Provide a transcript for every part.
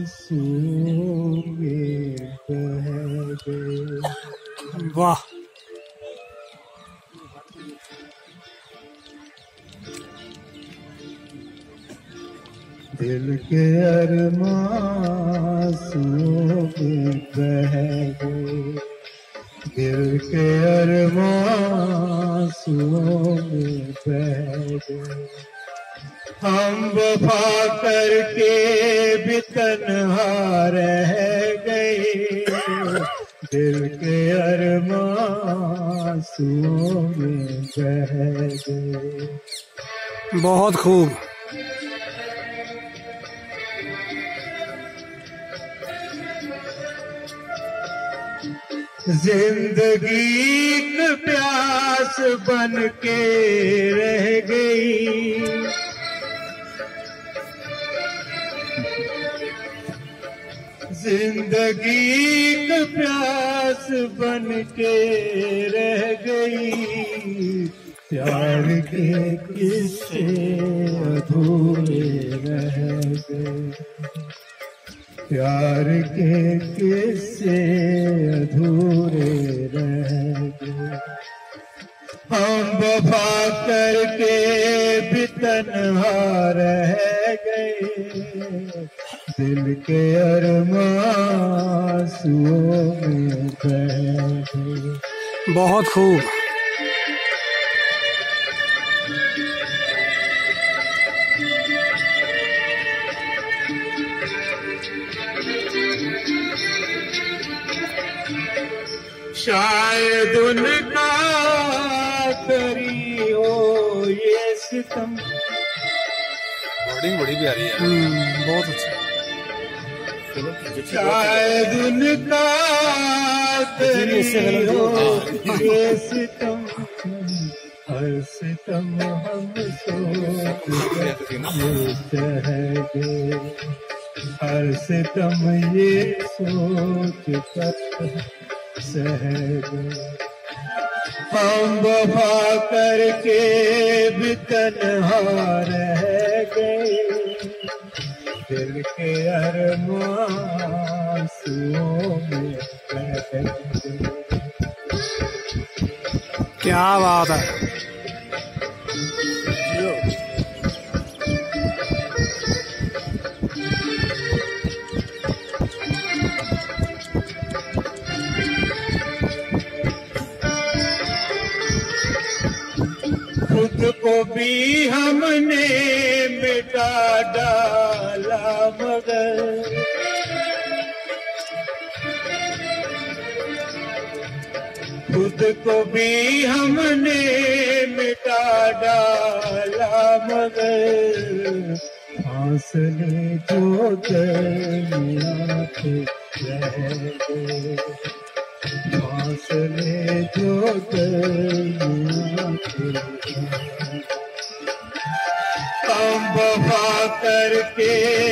आंसुओं वाह। दिल के अरमासुओं में गए। दिल के अरमासुओं में गए। हम वफा करके भी तन्हा रह गए। दिल के अरमासुओं में बह गए। बहुत खूब। ज़िंदगी प्यास बन के रह गई। ज़िंदगी प्यास बन के रह गई। प्यार के किस्से अधूरे रह गए। प्यार के किस्से अधूरे रह गए। हम वफा करके भी तन्हा रह गए। दिल के अरमासुओं में बहुत खूब। शायद उनका करी हो ये सितम। वर्डिंग बड़ी प्यारी है। हम्म, बहुत अच्छा। शायद ये सितम हर सितम हम सोच ये गए हर सितम ये सोच कर सह गए हम वफा करके भी तन्हा रह गए। दिल के क्या बात है? खुद को भी हमने मिटा डाला। मगर खुद को भी हमने मिटा डाला मगर फासले दरमिया थे रह गए फासले जो थे हम वफा करके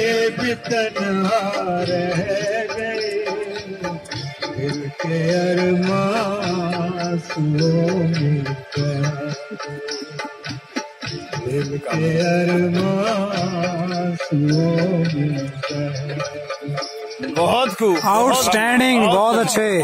तन्हा रह गए दिल के अरमासुओं में दिल के अरमासुओं में बहुत खूब। आउटस्टैंडिंग बहुत अच्छे।